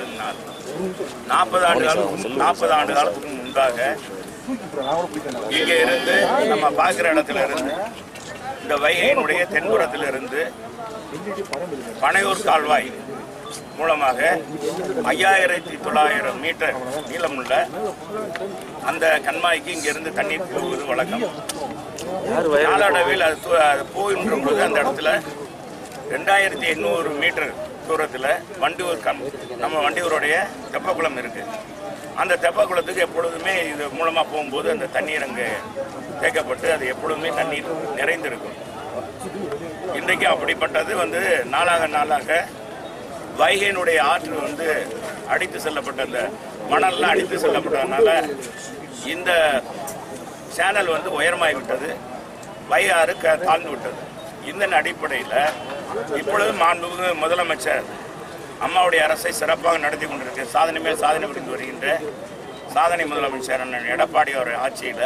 மிக நாற்பது ஆண்டு காலத்துக்கு நாற்பது ஆண்டு காலத்துக்கு முன்பாக இங்க இருந்து நம்ம பார்க்குற இடத்துல இருந்து இந்த வைகையினுடைய தென்புறத்தில் இருந்து பனையூர் கால்வாய் மூலமாக ஐயாயிரத்தி தொள்ளாயிரம் மீட்டர் நீளமுள்ள அந்த கண்மாய்க்கு இங்கிருந்து தண்ணீர் போவது வழக்கம். நாளடைவில் அது அது போகின்ற பொழுது அந்த இடத்துல ரெண்டாயிரத்தி எண்ணூறு மீட்டர் தூரத்தில் வண்டியூர் கம். நம்ம வண்டியூருடைய தெப்பக்குளம் இருக்கு. அந்த தெப்பக்குளத்துக்கு எப்பொழுதுமே இது மூலமாக போகும்போது அந்த தண்ணீர் அங்கே தேக்கப்பட்டு அது எப்பொழுதுமே தண்ணீர் நிறைந்திருக்கும். இன்றைக்கு அப்படிப்பட்டது வந்து நாளாக நாளாக வைகையினுடைய ஆற்று வந்து அடித்து செல்லப்பட்ட அந்த மணல்லாம் அடித்து செல்லப்பட்டதுனால இந்த சேனல் வந்து உயரமாகிவிட்டது. விட்டது க தாழ்ந்து விட்டது இதன் அடிப்படையில் இப்பொழுது மாண்புமிகு முதலமைச்சர் அம்மாவுடைய அரசை சிறப்பாக நடத்தி கொண்டிருக்க சாதனை மேல் சாதனை புரிந்து வருகின்ற சாதனை முதலமைச்சர் அண்ணன் எடப்பாடி அவர் ஆட்சியில்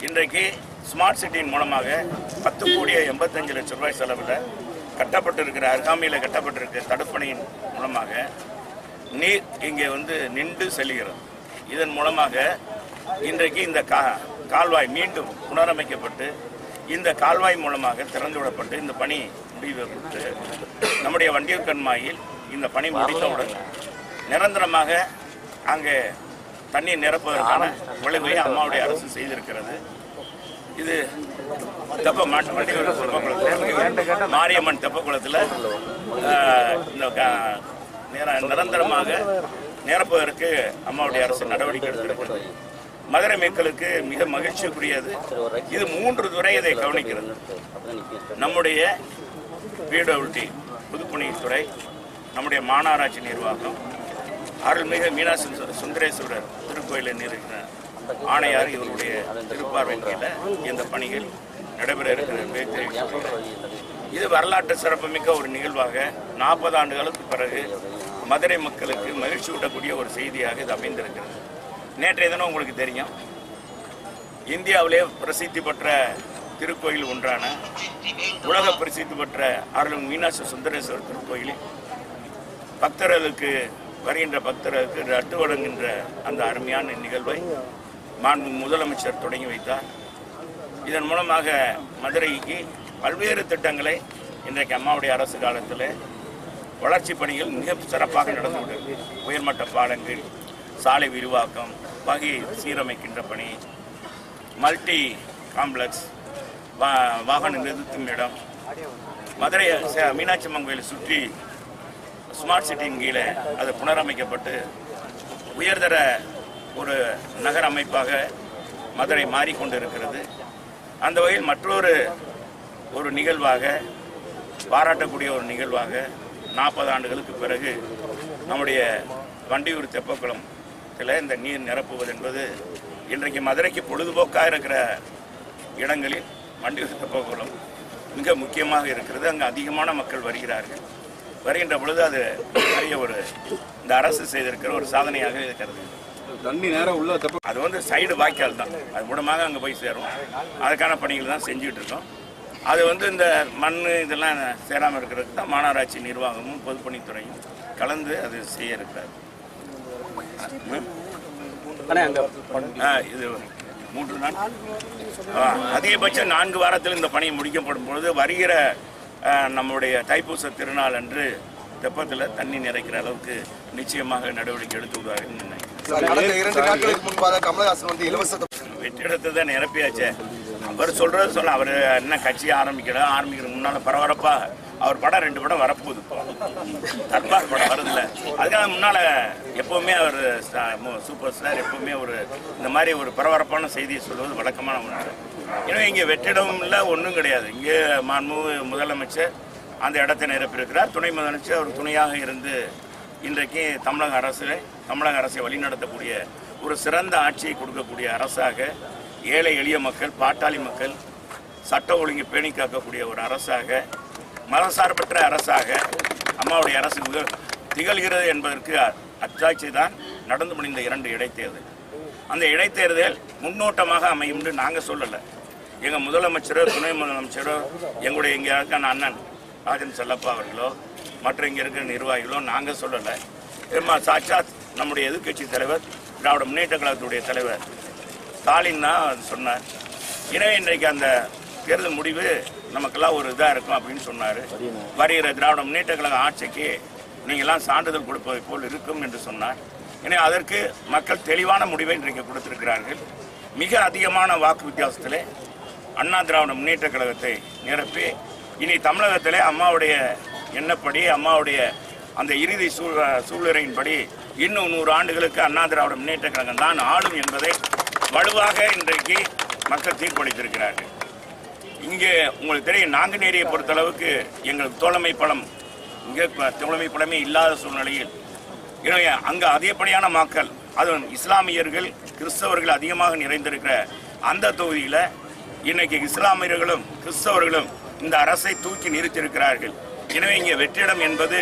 இன்றைக்கு ஸ்மார்ட் சிட்டியின் மூலமாக பத்து கோடியே எண்பத்தஞ்சு லட்சம் ரூபாய் செலவில் கட்டப்பட்டிருக்கிற அருகாமையில் கட்டப்பட்டிருக்கிற தடுப்பணையின் மூலமாக நீர் இங்கே வந்து நின்று செல்கிறது. இதன் மூலமாக இன்றைக்கு இந்த கா கால்வாய் மீண்டும் புனரமைக்கப்பட்டு இந்த கால்வாய் மூலமாக திறந்து விடப்பட்டு இந்த பணி முடிவுபட்டு நம்முடைய வண்டியூர் கண்மாயில் இந்த பணி முடித்தவுடன் நிரந்தரமாக அங்கே தண்ணீர் நிரப்புவதற்கான விளைவை அம்மாவுடைய அரசு செய்திருக்கிறது. இது தெப்ப மாட்டு வண்டியூர் தெப்பக்குளத்தில் மாரியம்மன் தெப்பக்குளத்தில் இந்த நிரந்தரமாக நிரப்புவதற்கு அம்மாவுடைய அரசு நடவடிக்கை எடுத்திருக்கிறது. மதுரை மக்களுக்கு மிக மகிழ்ச்சிக்குரியது. இது மூன்று துறை இதை கவனிக்கிறது. நம்முடைய பிடபிள்யூடி பொதுப்பணித்துறை நம்முடைய மாநகராட்சி நிர்வாகம் அருள்மிகு மீனாட்சி சுந்தரேஸ்வரர் திருக்கோயிலில் இருக்கிற ஆணையார் இவருடைய திருப்பார்வை இந்த பணிகள் நடைபெற இருக்கிறது இது வரலாற்று சிறப்புமிக்க ஒரு நிகழ்வாக நாற்பது ஆண்டுகளுக்கு பிறகு மதுரை மக்களுக்கு மகிழ்ச்சி ஊட்டக்கூடிய ஒரு செய்தியாக இது அமைந்திருக்கிறது. நேற்றைய தினம் உங்களுக்கு தெரியும். இந்தியாவிலே பிரசித்தி பெற்ற திருக்கோயில் ஒன்றான உலக பிரசித்தி பெற்ற அருள்மிகு மீனாட்சி சுந்தரேஸ்வரர் திருக்கோயிலில் பக்தர்களுக்கு வருகின்ற பக்தர்களுக்கு ரட்டு வழங்குகின்ற அந்த அருமையான நிகழ்வை மாண்பு முதலமைச்சர் தொடங்கி வைத்தார். இதன் மூலமாக மதுரைக்கு பல்வேறு திட்டங்களை இன்றைக்கு அம்மாவுடைய அரசு காலத்தில் வளர்ச்சி பணிகள் மிக சிறப்பாக நடந்து கொண்டிருக்கு. உயர்மட்ட பாலங்கள் சாலை விரிவாக்கம் வகை சீரமைக்கின்ற பணி மல்டி காம்ப்ளெக்ஸ் வா வாகன நிறுத்தும் இடம் மதுரை மீனாட்சி அம்மன் கோயிலை சுற்றி ஸ்மார்ட் சிட்டியின் கீழே அது புனரமைக்கப்பட்டு உயர்தர ஒரு நகர அமைப்பாக மதுரை மாறிக்கொண்டிருக்கிறது. அந்த வகையில் மற்றொரு ஒரு நிகழ்வாக பாராட்டக்கூடிய ஒரு நிகழ்வாக நாற்பது ஆண்டுகளுக்கு பிறகு நம்முடைய வண்டியூர் தெப்பக்குளம் தெப்பக்குளத்தில் இந்த நீர் நிரப்புவது என்பது இன்றைக்கு மதுரைக்கு பொழுதுபோக்காக இருக்கிற இடங்களில் வண்டியூர் தெப்பக்குளம் மிக முக்கியமாக இருக்கிறது. அங்கே அதிகமான மக்கள் வருகிறார்கள். வருகின்ற பொழுது அது பெரிய ஒரு இந்த அரசு செய்திருக்கிற ஒரு சாதனையாக இருக்கிறது தண்ணி நேரம் உள்ள தெப்ப. அது வந்து சைடு வாய்க்கால் தான். அது மூலமாக அங்கே போய் சேரும். அதுக்கான பணிகள் தான் செஞ்சுட்டு இருக்கோம். அது வந்து இந்த மண் இதெல்லாம் சேராமல் இருக்கிறதுக்கு தான் மாநகராட்சி நிர்வாகமும் பொதுப்பணித்துறையும் கலந்து அது செய்ய இருக்கிறார் இது மூன்று நாள். அதிகபட்சம் நான்கு வாரத்தில் இந்த பணி முடிக்கப்படும் பொழுது வருகிற நம்முடைய தைப்பூச திருநாள் அன்று தெப்பத்தில் தண்ணி நிறைக்கிற அளவுக்கு நிச்சயமாக நடவடிக்கை எடுத்து விடுவார்கள் நினைக்கிறேன். கடந்த இரண்டு நாட்களுக்கு முன்பாக கமலஹாசன் வந்து இலவச வெற்றிடத்தை தான் நிரப்பியாச்சே. அவர் சொல்றது சொல்ல அவர் என்ன கட்சி ஆரம்பிக்கல ஆரம்பிக்கிறதுக்கு முன்னால பரபரப்பா அவர் படம் ரெண்டு படம் வரப்போகுது இப்போ. தர்பார் படம் வருதுல்ல. அதுக்காக முன்னால் எப்போவுமே அவர் ஸ்டா- சூப்பர் ஸ்டார் எப்போவுமே ஒரு இந்த மாதிரி ஒரு பரபரப்பான செய்தியை சொல்வது வழக்கமான ஒன்று எனவே இங்கே வெற்றிடமும் இல்லை ஒன்றும் கிடையாது. இங்கே மாண்பு முதலமைச்சர் அந்த இடத்தை நிரப்பியிருக்கிறார். துணை முதலமைச்சர் அவர் துணையாக இருந்து இன்றைக்கு தமிழக அரசு தமிழக அரசை வழிநடத்தக்கூடிய ஒரு சிறந்த ஆட்சியை கொடுக்கக்கூடிய அரசாக ஏழை எளிய மக்கள் பாட்டாளி மக்கள் சட்ட ஒழுங்கை பேணி காக்கக்கூடிய ஒரு அரசாக மதசார்பற்ற அரசாக அம்மாவுடைய அரசு திகழ்கிறது என்பதற்கு அச்சாட்சி தான் நடந்து முடிந்த இரண்டு இடைத்தேர்தல். அந்த இடைத்தேர்தல் முன்னோட்டமாக அமையும் என்று நாங்கள் சொல்லலை. எங்கள் முதலமைச்சரோ துணை முதலமைச்சரோ எங்களுடைய இங்கே இருக்கான அண்ணன் ராஜன் செல்லப்பா அவர்களோ மற்ற இங்கே இருக்கிற நிர்வாகிகளோ நாங்கள் சொல்லலை. சாட்சாத் நம்முடைய எதிர்க்கட்சி தலைவர் திராவிட முன்னேற்ற கழகத்துடைய தலைவர் ஸ்டாலின் தான் அது சொன்னார். எனவே இன்றைக்கு அந்த தேர்தல் முடிவு நமக்கெல்லாம் ஒரு இதாக இருக்கும் அப்படின்னு சொன்னார். வருகிற திராவிட முன்னேற்ற கழக ஆட்சிக்கு நீங்கள்லாம் சான்றிதழ் கொடுப்பதை போல் இருக்கும் என்று சொன்னார். எனவே அதற்கு மக்கள் தெளிவான முடிவை இன்றைக்கு கொடுத்திருக்கிறார்கள். மிக அதிகமான வாக்கு வித்தியாசத்திலே அண்ணா திராவிட முன்னேற்ற கழகத்தை நிரப்பி இனி தமிழகத்திலே அம்மாவுடைய எண்ணப்படி அம்மாவுடைய அந்த இறுதி சூழ சூழ்நிலையின்படி இன்னும் நூறு ஆண்டுகளுக்கு அண்ணா திராவிட முன்னேற்ற கழகம் தான் ஆளும் என்பதை வலுவாக இன்றைக்கு மக்கள் தீர்ப்பளித்திருக்கிறார்கள். இங்கே உங்களுக்கு தெரியும் நாங்குநேரியை பொறுத்தளவுக்கு எங்களுக்கு தோழமை பலம் இங்கே தோழமை பலமே இல்லாத சூழ்நிலையில் எனவே அங்கே அதிகப்படியான மக்கள் அதுவும் இஸ்லாமியர்கள் கிறிஸ்தவர்கள் அதிகமாக நிறைந்திருக்கிற அந்த தொகுதியில் இன்னைக்கு இஸ்லாமியர்களும் கிறிஸ்தவர்களும் இந்த அரசை தூக்கி நிறுத்தியிருக்கிறார்கள் எனவே இங்கே வெற்றிடம் என்பது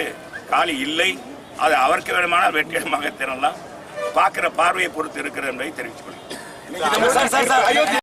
காலி இல்லை அது அவருக்கு வேணுமானால் வெற்றிடமாக திறலாம் பார்க்குற பார்வையை பொறுத்து இருக்கிறது என்பதை தெரிவித்துக் கொள்கிறேன்